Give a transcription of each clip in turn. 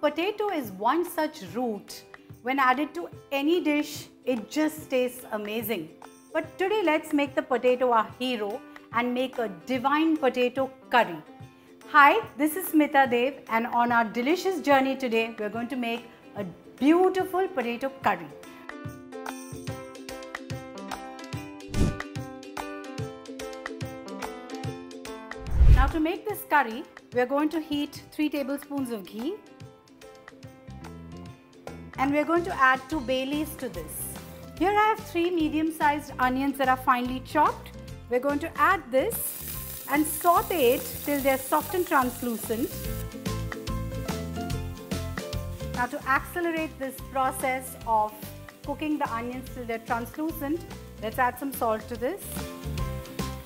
potato is one such root. When added to any dish, it just tastes amazing. But today let's make the potato our hero and make a divine potato curry. Hi, this is Smita Deo and on our delicious journey today, we're going to make a beautiful potato curry. Now to make this curry, we are going to heat 3 tablespoons of ghee and we are going to add 2 bay leaves to this. Here I have 3 medium sized onions that are finely chopped. We are going to add this and saute it till they are soft and translucent. Now to accelerate this process of cooking the onions till they're translucent, let's add some salt to this.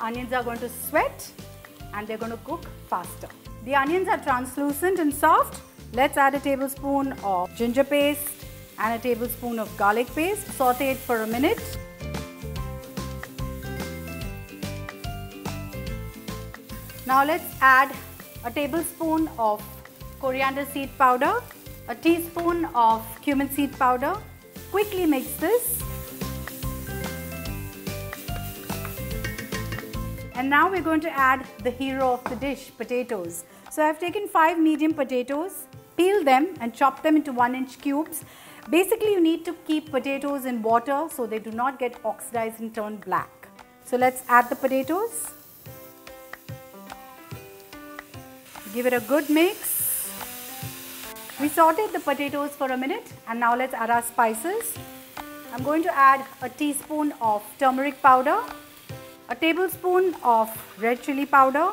Onions are going to sweat and they're going to cook faster. The onions are translucent and soft. Let's add a tablespoon of ginger paste and a tablespoon of garlic paste. Saute it for a minute. Now let's add a tablespoon of coriander seed powder, a teaspoon of cumin seed powder. Quickly mix this. And now we're going to add the hero of the dish, potatoes. So I've taken five medium potatoes, peel them and chop them into one inch cubes. Basically you need to keep potatoes in water so they do not get oxidized and turn black. So let's add the potatoes. Give it a good mix. We sauteed the potatoes for a minute and now let's add our spices. I'm going to add a teaspoon of turmeric powder, a tablespoon of red chili powder,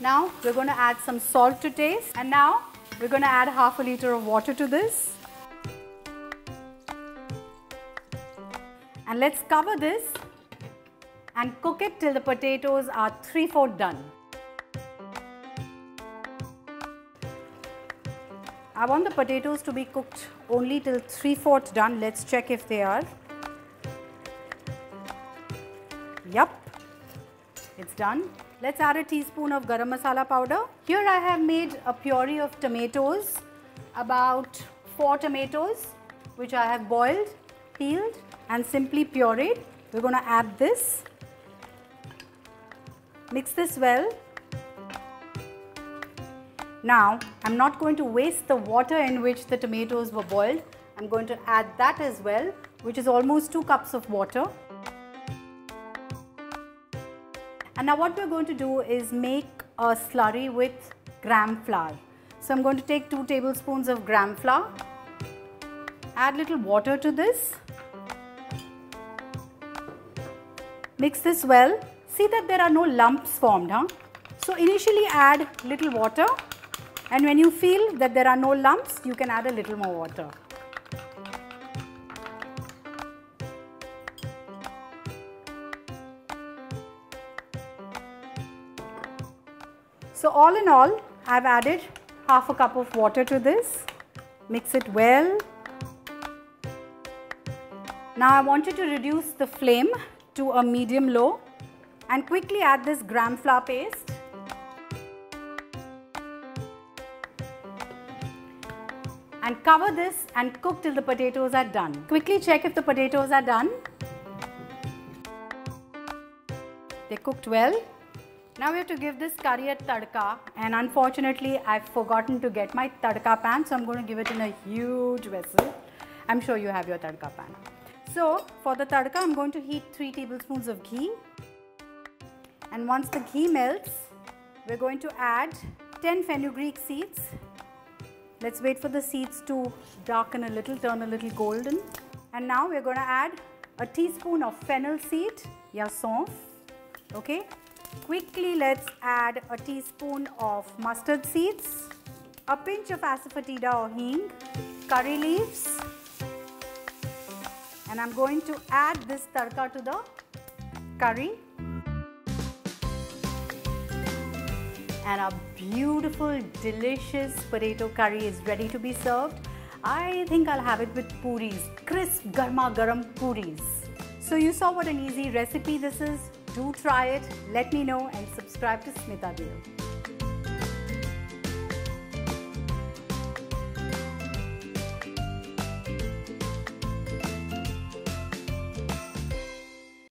Now we're going to add some salt to taste and now we're going to add half a liter of water to this. And let's cover this and cook it till the potatoes are 3 4 done. I want the potatoes to be cooked only till 3 4 done. Let's check if they are. Yup, it's done. Let's add a teaspoon of garam masala powder. Here I have made a puree of tomatoes, about 4 tomatoes which I have boiled, peeled and simply pureed. We're going to add this. Mix this well. Now, I'm not going to waste the water in which the tomatoes were boiled. I'm going to add that as well, which is almost 2 cups of water. And now what we're going to do is make a slurry with gram flour. So I'm going to take 2 tablespoons of gram flour, add little water to this, mix this well. See that there are no lumps formed. Huh? So initially add little water and when you feel that there are no lumps, you can add a little more water. So all in all, I've added half a cup of water to this. Mix it well. Now I want you to reduce the flame to a medium low and quickly add this gram flour paste. And cover this and cook till the potatoes are done. Quickly check if the potatoes are done. They cooked well. Now we have to give this curry a tadka and unfortunately I've forgotten to get my tadka pan so I'm going to give it in a huge vessel. I'm sure you have your tadka pan. So for the tadka I'm going to heat 3 tablespoons of ghee and once the ghee melts we're going to add 10 fenugreek seeds. Let's wait for the seeds to darken a little, turn a little golden and now we're going to add a teaspoon of fennel seed, ya saunf, okay Quickly let's add a teaspoon of mustard seeds, a pinch of asafoetida or hing, curry leaves and I'm going to add this tarka to the curry and a beautiful delicious potato curry is ready to be served. I think I'll have it with puris, crisp garma garam puris. So you saw what an easy recipe this is do try it. Let me know and subscribe to Smita Deo.